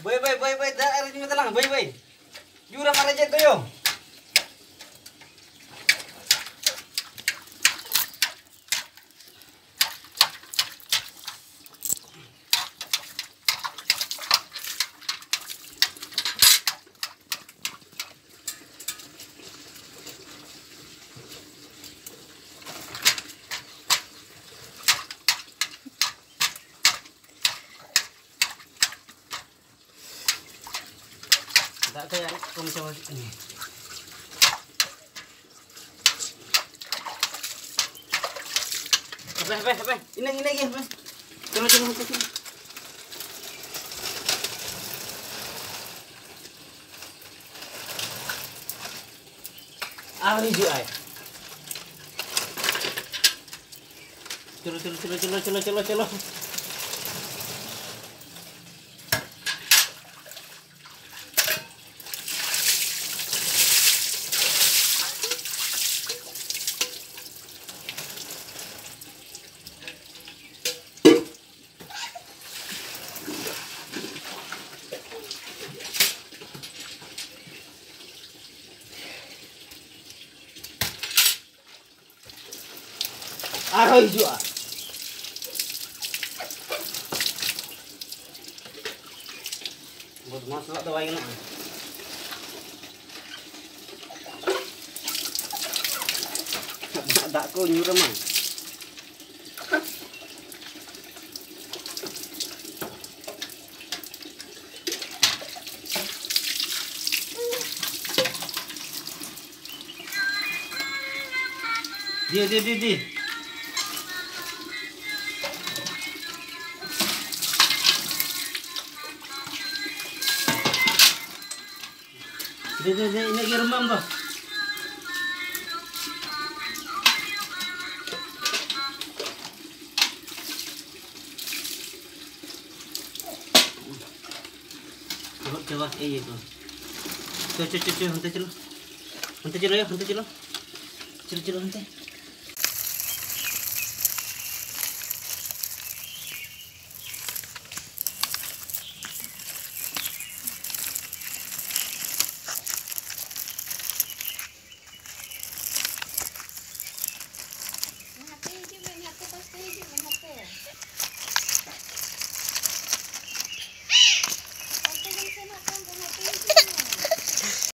Boy, boy, boy, boy, dah hari ini lang, boy, boy. Jura marajet doyo. Tak kaya kung sa ini. Apa, apa, apa? Ini, ini, ini? Coba, coba, coba. Ini juga. Celo, celo, celo, celo, celo, celo, celo. Aroy. Buat masuk tuh ayo nak. Tak ko nyuram ah. Dia dia dia dia. Dia dia dia ini lagi remam bah. Coba coba eh itu. Coba coba coba henti celo. Henti celo ya, henti celo. Celo celo henti.